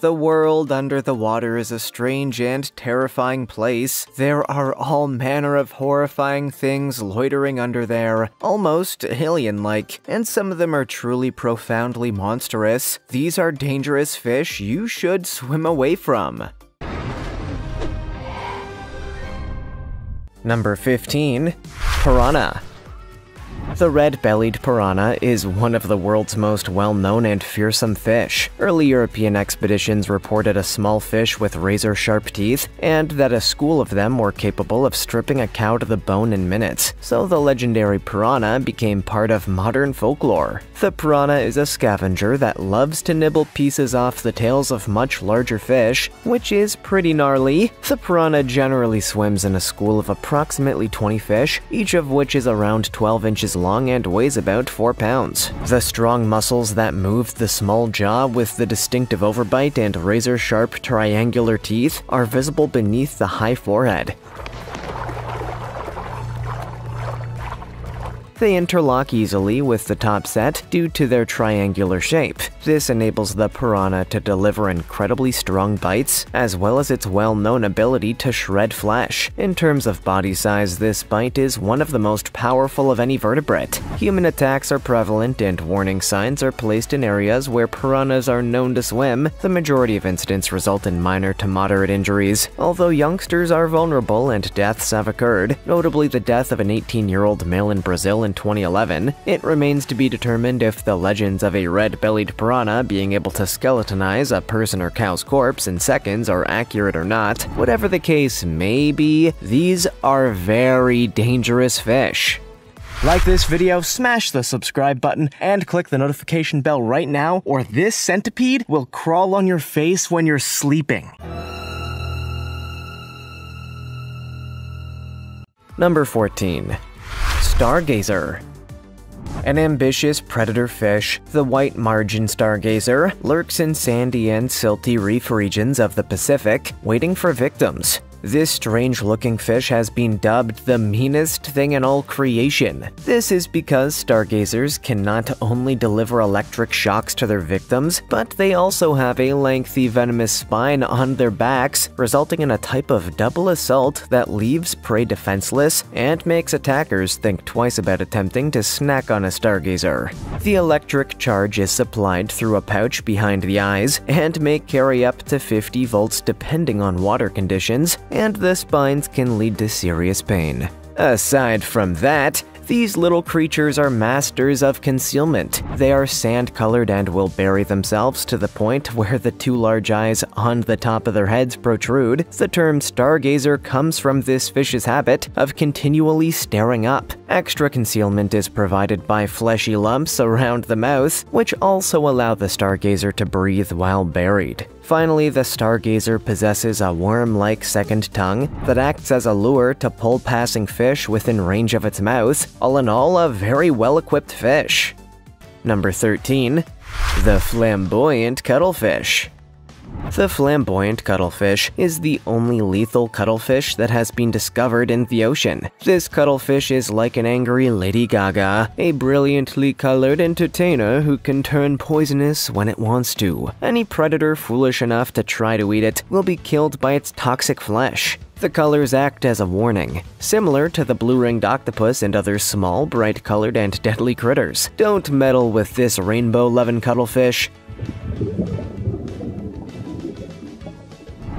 The world under the water is a strange and terrifying place. There are all manner of horrifying things loitering under there, almost alien like, and some of them are truly profoundly monstrous. These are dangerous fish you should swim away from. Number 15 Piranha. The red-bellied piranha is one of the world's most well-known and fearsome fish. Early European expeditions reported a small fish with razor-sharp teeth, and that a school of them were capable of stripping a cow to the bone in minutes, so the legendary piranha became part of modern folklore. The piranha is a scavenger that loves to nibble pieces off the tails of much larger fish, which is pretty gnarly. The piranha generally swims in a school of approximately 20 fish, each of which is around 12 inches long and weighs about 4 pounds. The strong muscles that move the small jaw with the distinctive overbite and razor-sharp triangular teeth are visible beneath the high forehead. They interlock easily with the top set due to their triangular shape. This enables the piranha to deliver incredibly strong bites, as well as its well-known ability to shred flesh. In terms of body size, this bite is one of the most powerful of any vertebrate. Human attacks are prevalent and warning signs are placed in areas where piranhas are known to swim. The majority of incidents result in minor to moderate injuries, although youngsters are vulnerable and deaths have occurred, notably the death of an 18-year-old male in Brazil in 2011, it remains to be determined if the legends of a red-bellied piranha being able to skeletonize a person or cow's corpse in seconds are accurate or not. Whatever the case may be, these are very dangerous fish. Like this video, smash the subscribe button, and click the notification bell right now, or this centipede will crawl on your face when you're sleeping. Number 14. Stargazer. An ambitious predator fish, the white margin stargazer lurks in sandy and silty reef regions of the Pacific, waiting for victims. This strange looking fish has been dubbed the meanest thing in all creation. This is because stargazers can not only deliver electric shocks to their victims, but they also have a lengthy venomous spine on their backs, resulting in a type of double assault that leaves prey defenseless and makes attackers think twice about attempting to snack on a stargazer. The electric charge is supplied through a pouch behind the eyes and may carry up to 50 volts depending on water conditions, and the spines can lead to serious pain. Aside from that, these little creatures are masters of concealment. They are sand-colored and will bury themselves to the point where the two large eyes on the top of their heads protrude. The term stargazer comes from this fish's habit of continually staring up. Extra concealment is provided by fleshy lumps around the mouth, which also allow the stargazer to breathe while buried. Finally, the stargazer possesses a worm-like second tongue that acts as a lure to pull passing fish within range of its mouth. All in all, a very well-equipped fish. Number 13. The Flamboyant Cuttlefish the flamboyant cuttlefish is the only lethal cuttlefish that has been discovered in the ocean. This cuttlefish is like an angry Lady Gaga, a brilliantly colored entertainer who can turn poisonous when it wants to. Any predator foolish enough to try to eat it will be killed by its toxic flesh. The colors act as a warning, similar to the blue-ringed octopus and other small, bright-colored and deadly critters. Don't meddle with this rainbow-loving cuttlefish.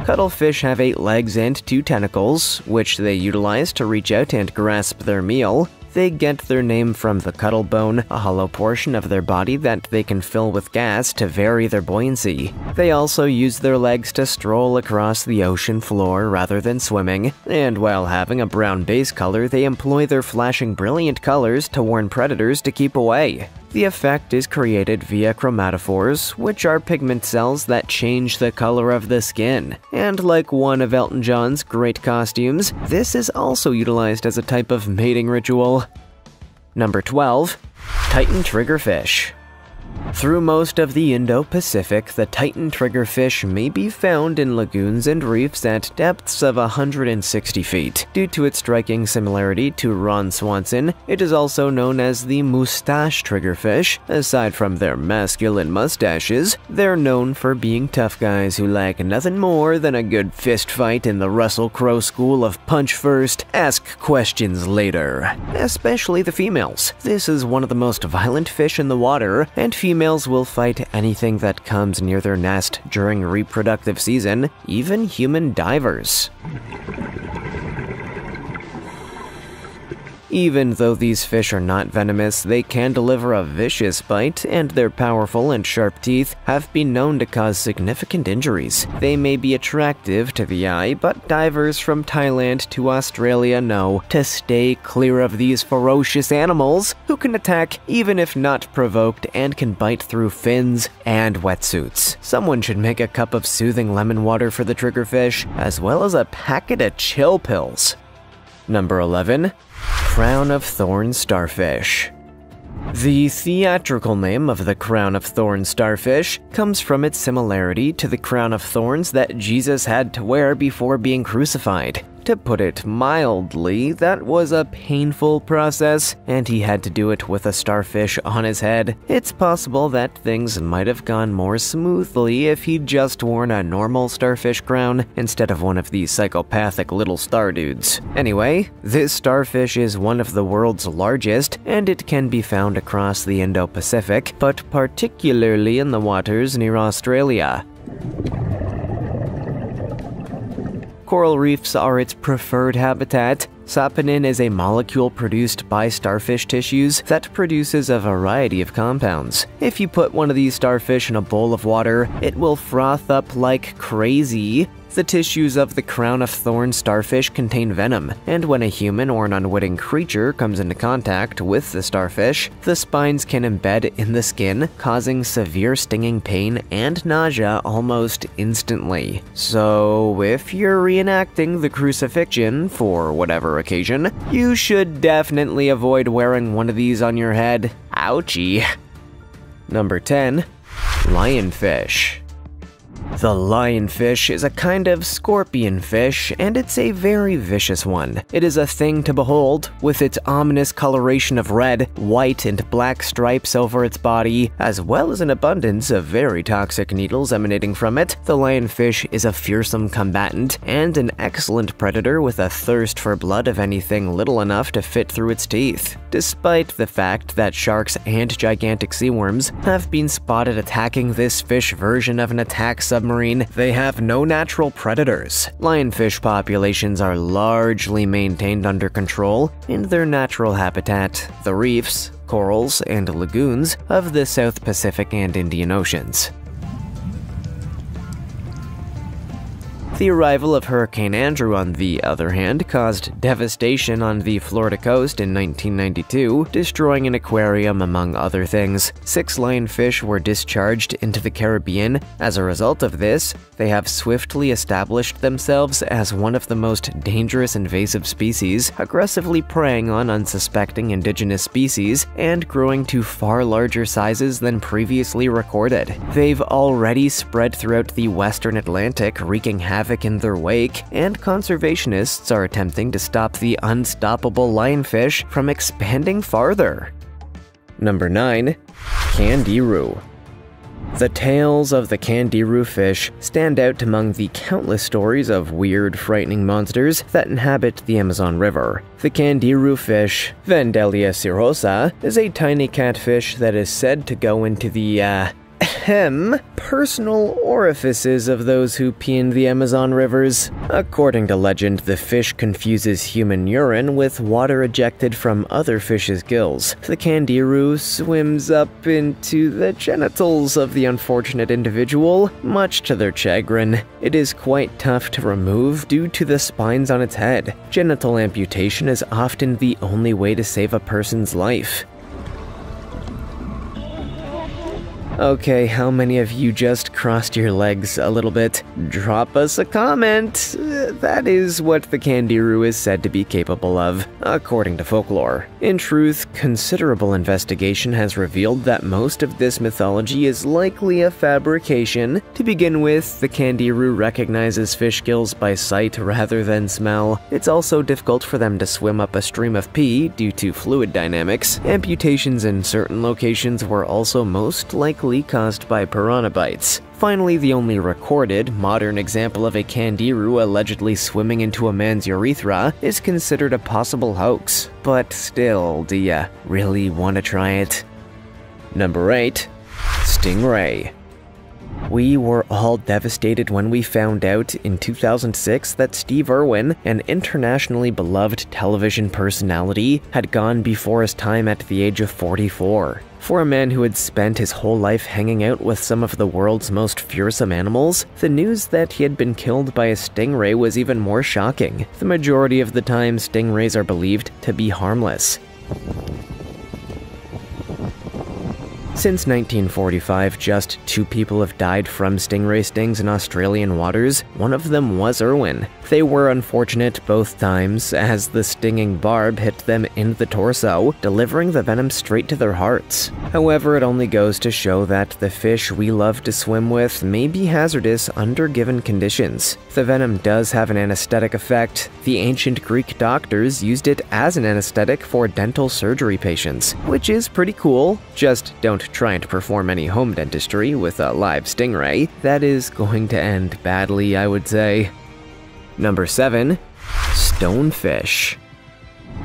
Cuttlefish have eight legs and two tentacles, which they utilize to reach out and grasp their meal. They get their name from the cuttle bone, a hollow portion of their body that they can fill with gas to vary their buoyancy. They also use their legs to stroll across the ocean floor rather than swimming, and while having a brown base color, they employ their flashing brilliant colors to warn predators to keep away. The effect is created via chromatophores, which are pigment cells that change the color of the skin. And like one of Elton John's great costumes, this is also utilized as a type of mating ritual. Number 12. Titan Triggerfish Through most of the Indo-Pacific, the Titan triggerfish may be found in lagoons and reefs at depths of 160 feet. Due to its striking similarity to Ron Swanson, it is also known as the mustache triggerfish. Aside from their masculine mustaches, they're known for being tough guys who like nothing more than a good fist fight in the Russell Crowe school of punch first, ask questions later. Especially the females. This is one of the most violent fish in the water, and females will fight anything that comes near their nest during reproductive season, even human divers. Even though these fish are not venomous, they can deliver a vicious bite, and their powerful and sharp teeth have been known to cause significant injuries. They may be attractive to the eye, but divers from Thailand to Australia know to stay clear of these ferocious animals who can attack even if not provoked and can bite through fins and wetsuits. Someone should make a cup of soothing lemon water for the triggerfish, as well as a packet of chill pills. Number 11. Crown of Thorn Starfish the theatrical name of the crown of thorns starfish comes from its similarity to the crown of thorns that Jesus had to wear before being crucified. To put it mildly, that was a painful process, and he had to do it with a starfish on his head. It's possible that things might have gone more smoothly if he'd just worn a normal starfish crown instead of one of these psychopathic little star dudes. Anyway, this starfish is one of the world's largest, and it can be found across the Indo-Pacific, but particularly in the waters near Australia. Coral reefs are its preferred habitat. Saponin is a molecule produced by starfish tissues that produces a variety of compounds. If you put one of these starfish in a bowl of water, it will froth up like crazy, the tissues of the crown of thorns starfish contain venom, and when a human or an unwitting creature comes into contact with the starfish, the spines can embed in the skin, causing severe stinging pain and nausea almost instantly. So, if you're reenacting the crucifixion for whatever occasion, you should definitely avoid wearing one of these on your head. Ouchie. Number 10. Lionfish. The lionfish is a kind of scorpion fish, and it's a very vicious one. It is a thing to behold, with its ominous coloration of red, white, and black stripes over its body, as well as an abundance of very toxic needles emanating from it. The lionfish is a fearsome combatant and an excellent predator with a thirst for blood of anything little enough to fit through its teeth. Despite the fact that sharks and gigantic sea worms have been spotted attacking this fish version of an attack submarine they have no natural predators. Lionfish populations are largely maintained under control in their natural habitat, the reefs, corals, and lagoons of the South Pacific and Indian Oceans. The arrival of Hurricane Andrew, on the other hand, caused devastation on the Florida coast in 1992, destroying an aquarium among other things. Six lionfish were discharged into the Caribbean. As a result of this, they have swiftly established themselves as one of the most dangerous invasive species, aggressively preying on unsuspecting indigenous species and growing to far larger sizes than previously recorded. They've already spread throughout the western Atlantic, wreaking havoc havoc in their wake, and conservationists are attempting to stop the unstoppable lionfish from expanding farther. Number 9. Candiru the tales of the Candiru fish stand out among the countless stories of weird, frightening monsters that inhabit the Amazon River. The Candiru fish, Vandellia cirrhosa, is a tiny catfish that is said to go into the, uh, ahem, personal orifices of those who pee in the Amazon rivers. According to legend, the fish confuses human urine with water ejected from other fish's gills. The candiru swims up into the genitals of the unfortunate individual, much to their chagrin. It is quite tough to remove due to the spines on its head. Genital amputation is often the only way to save a person's life. Okay, how many of you just crossed your legs a little bit? Drop us a comment. that is what the Candiru is said to be capable of, according to folklore. In truth, considerable investigation has revealed that most of this mythology is likely a fabrication. To begin with, the Candiru recognizes fish gills by sight rather than smell. It's also difficult for them to swim up a stream of pee due to fluid dynamics. Amputations in certain locations were also most likely caused by piranha bites. Finally, the only recorded, modern example of a Candiru allegedly swimming into a man's urethra is considered a possible hoax. But still, do ya really want to try it? Number 8. Stingray we were all devastated when we found out in 2006 that Steve Irwin, an internationally beloved television personality, had gone before his time at the age of 44. For a man who had spent his whole life hanging out with some of the world's most fearsome animals, the news that he had been killed by a stingray was even more shocking. The majority of the time, stingrays are believed to be harmless. Since 1945, just two people have died from stingray stings in Australian waters. One of them was Irwin. They were unfortunate both times, as the stinging barb hit them in the torso, delivering the venom straight to their hearts. However, it only goes to show that the fish we love to swim with may be hazardous under given conditions. The venom does have an anesthetic effect. The ancient Greek doctors used it as an anesthetic for dental surgery patients, which is pretty cool. Just don't trying to perform any home dentistry with a live stingray, that is going to end badly, I would say. Number 7. Stonefish.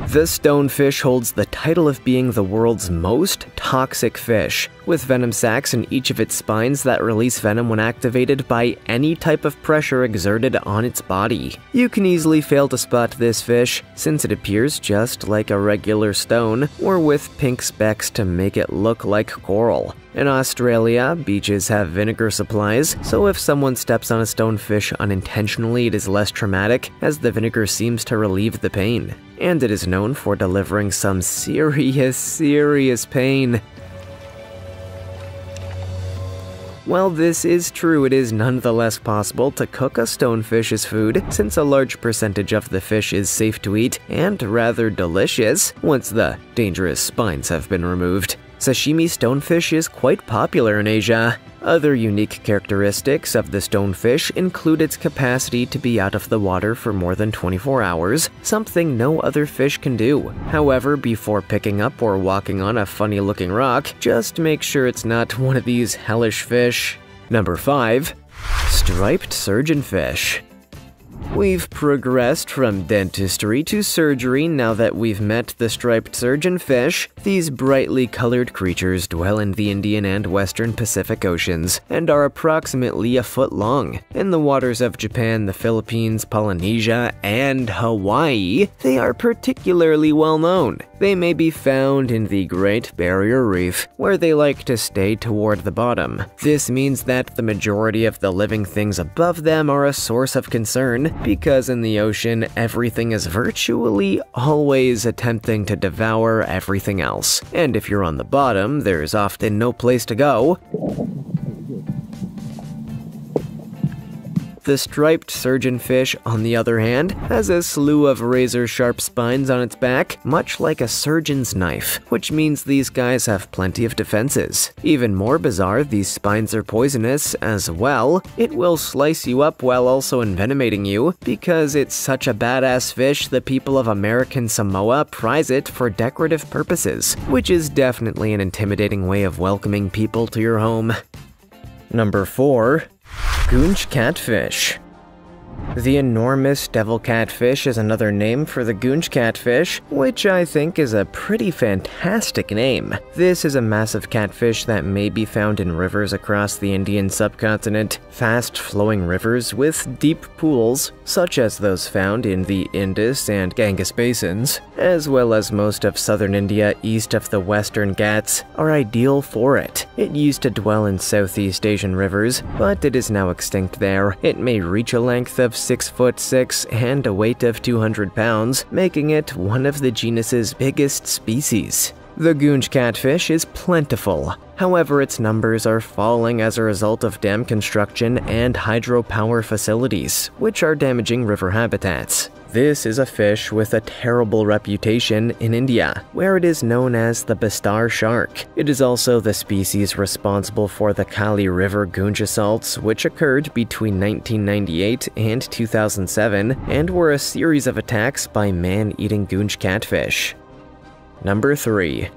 The stonefish holds the title of being the world's most toxic fish, with venom sacs in each of its spines that release venom when activated by any type of pressure exerted on its body. You can easily fail to spot this fish, since it appears just like a regular stone, or with pink specks to make it look like coral. In Australia, beaches have vinegar supplies, so if someone steps on a stonefish unintentionally, it is less traumatic, as the vinegar seems to relieve the pain. And it is known for delivering some serious, serious pain. While this is true, it is nonetheless possible to cook a stonefish as food, since a large percentage of the fish is safe to eat and rather delicious once the dangerous spines have been removed. Sashimi stonefish is quite popular in Asia. Other unique characteristics of the stonefish include its capacity to be out of the water for more than 24 hours, something no other fish can do. However, before picking up or walking on a funny looking rock, just make sure it's not one of these hellish fish. Number 5. Striped surgeonfish. We've progressed from dentistry to surgery now that we've met the striped surgeonfish. These brightly colored creatures dwell in the Indian and Western Pacific Oceans and are approximately a foot long. In the waters of Japan, the Philippines, Polynesia, and Hawaii, they are particularly well known. They may be found in the Great Barrier Reef, where they like to stay toward the bottom. This means that the majority of the living things above them are a source of concern, because in the ocean, everything is virtually always attempting to devour everything else. And if you're on the bottom, there's often no place to go. The striped surgeonfish, on the other hand, has a slew of razor-sharp spines on its back, much like a surgeon's knife, which means these guys have plenty of defenses. Even more bizarre, these spines are poisonous as well. It will slice you up while also envenomating you. Because it's such a badass fish, the people of American Samoa prize it for decorative purposes, which is definitely an intimidating way of welcoming people to your home. Number 4. Goonch catfish. The enormous devil catfish is another name for the goonch catfish, which I think is a pretty fantastic name. This is a massive catfish that may be found in rivers across the Indian subcontinent, fast-flowing rivers with deep pools, such as those found in the Indus and Ganges basins, as well as most of southern India east of the western Ghats, are ideal for it. It used to dwell in Southeast Asian rivers, but it is now extinct there. It may reach a length of 6 foot 6 and a weight of 200 pounds, making it one of the genus's biggest species. The goonch catfish is plentiful, however, its numbers are falling as a result of dam construction and hydropower facilities, which are damaging river habitats. This is a fish with a terrible reputation in India, where it is known as the Bastar shark. It is also the species responsible for the Kali River goonch assaults, which occurred between 1998 and 2007 and were a series of attacks by man-eating goonch catfish. Number 3.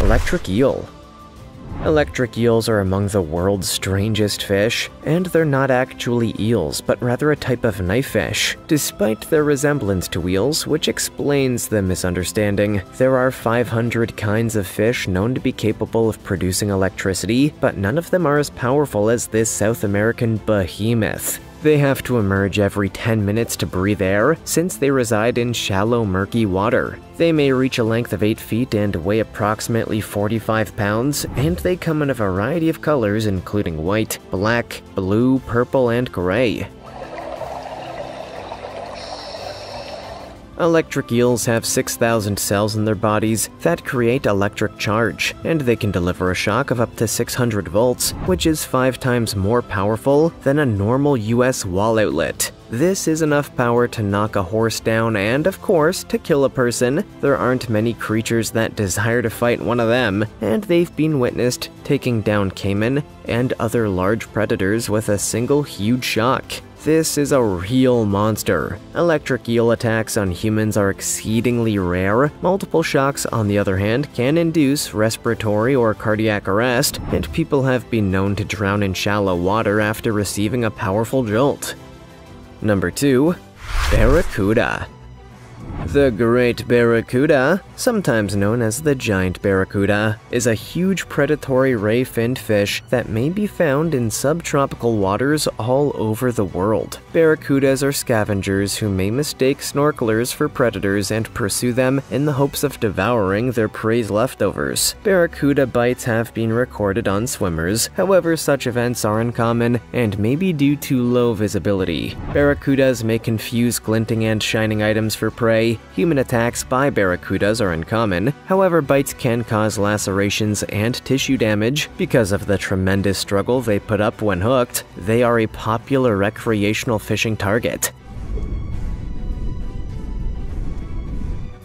Electric Eel Electric eels are among the world's strangest fish, and they're not actually eels, but rather a type of knife fish. Despite their resemblance to eels, which explains the misunderstanding, there are 500 kinds of fish known to be capable of producing electricity, but none of them are as powerful as this South American behemoth. They have to emerge every 10 minutes to breathe air, since they reside in shallow, murky water. They may reach a length of 8 feet and weigh approximately 45 pounds, and they come in a variety of colors including white, black, blue, purple, and gray. Electric eels have 6,000 cells in their bodies that create electric charge, and they can deliver a shock of up to 600 volts, which is 5 times more powerful than a normal US wall outlet. This is enough power to knock a horse down and, of course, to kill a person. There aren't many creatures that desire to fight one of them, and they've been witnessed taking down caiman and other large predators with a single huge shock. This is a real monster. Electric eel attacks on humans are exceedingly rare. Multiple shocks, on the other hand, can induce respiratory or cardiac arrest, and people have been known to drown in shallow water after receiving a powerful jolt. Number 2. Barracuda the Great Barracuda, sometimes known as the Giant Barracuda, is a huge predatory ray-finned fish that may be found in subtropical waters all over the world. Barracudas are scavengers who may mistake snorkelers for predators and pursue them in the hopes of devouring their prey's leftovers. Barracuda bites have been recorded on swimmers, however such events are uncommon and may be due to low visibility. Barracudas may confuse glinting and shining items for prey, human attacks by barracudas are uncommon, however bites can cause lacerations and tissue damage. Because of the tremendous struggle they put up when hooked, they are a popular recreational fishing target.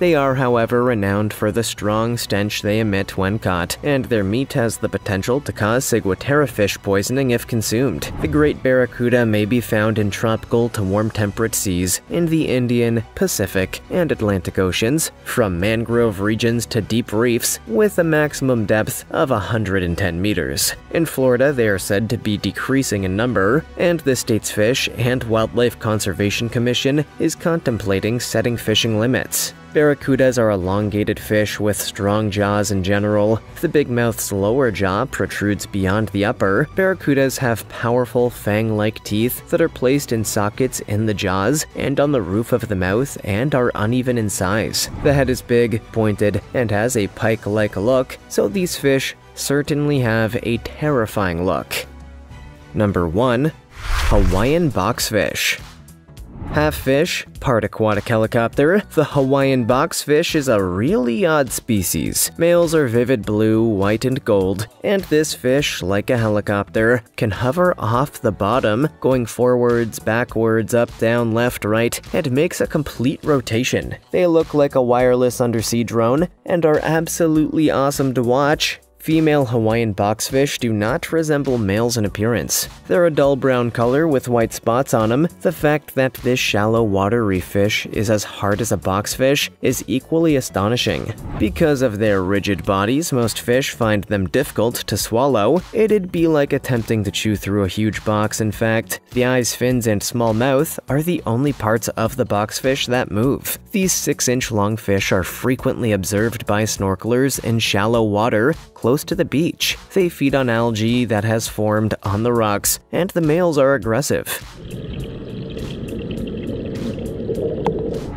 They are, however, renowned for the strong stench they emit when caught, and their meat has the potential to cause ciguatera fish poisoning if consumed. The great barracuda may be found in tropical to warm temperate seas in the Indian, Pacific, and Atlantic Oceans, from mangrove regions to deep reefs, with a maximum depth of 110 meters. In Florida, they are said to be decreasing in number, and the state's Fish and Wildlife Conservation Commission is contemplating setting fishing limits. Barracudas are elongated fish with strong jaws in general. The big mouth's lower jaw protrudes beyond the upper. Barracudas have powerful fang-like teeth that are placed in sockets in the jaws and on the roof of the mouth and are uneven in size. The head is big, pointed, and has a pike-like look, so these fish certainly have a terrifying look. Number 1. Hawaiian Boxfish Half fish, part aquatic helicopter, the Hawaiian boxfish is a really odd species. Males are vivid blue, white, and gold, and this fish, like a helicopter, can hover off the bottom, going forwards, backwards, up, down, left, right, and makes a complete rotation. They look like a wireless undersea drone and are absolutely awesome to watch. Female Hawaiian boxfish do not resemble males in appearance. They're a dull brown color with white spots on them. The fact that this shallow water reef fish is as hard as a boxfish is equally astonishing. Because of their rigid bodies, most fish find them difficult to swallow. It'd be like attempting to chew through a huge box, in fact. The eyes, fins, and small mouth are the only parts of the boxfish that move. These 6-inch long fish are frequently observed by snorkelers in shallow water, close to the beach. They feed on algae that has formed on the rocks, and the males are aggressive.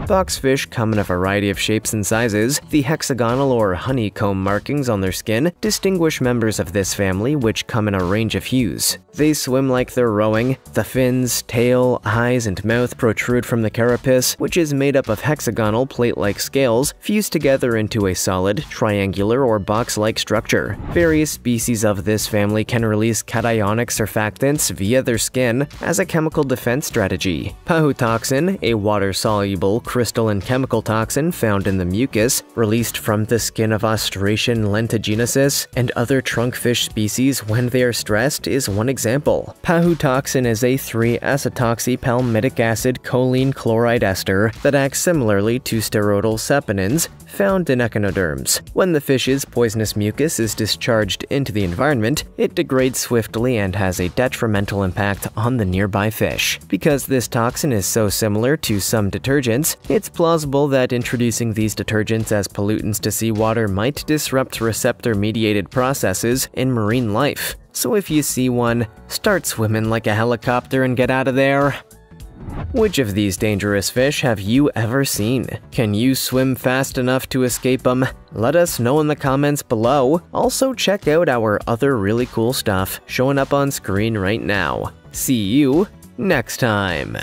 Boxfish come in a variety of shapes and sizes. The hexagonal or honeycomb markings on their skin distinguish members of this family, which come in a range of hues. They swim like they're rowing. The fins, tail, eyes, and mouth protrude from the carapace, which is made up of hexagonal plate-like scales fused together into a solid, triangular, or box-like structure. Various species of this family can release cationic surfactants via their skin as a chemical defense strategy. Pahutoxin, a water-soluble crystalline chemical toxin found in the mucus, released from the skin of Ostracion lentiginosus and other trunkfish species when they are stressed, is one example. Pahutoxin is a 3-acetoxypalmitic acid choline chloride ester that acts similarly to steroidal saponins found in echinoderms. When the fish's poisonous mucus is discharged into the environment, it degrades swiftly and has a detrimental impact on the nearby fish. Because this toxin is so similar to some detergents, it's plausible that introducing these detergents as pollutants to seawater might disrupt receptor-mediated processes in marine life. So if you see one, start swimming like a helicopter and get out of there. Which of these dangerous fish have you ever seen? Can you swim fast enough to escape them? Let us know in the comments below. Also, check out our other really cool stuff showing up on screen right now. See you next time.